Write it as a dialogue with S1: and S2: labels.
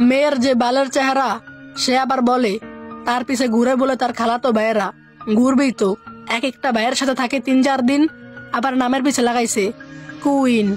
S1: মেয়ের যে বালের চেহারা, সে আবার বলে, তার পিছে ঘুরে বলে তার খালাতো ভাইয়েরা, ঘুরবেই তো। এক একটা ভাইয়ের সাথে থাকে তিন চার দিন, আবার নামের পিছে লাগাইছে। কুইন।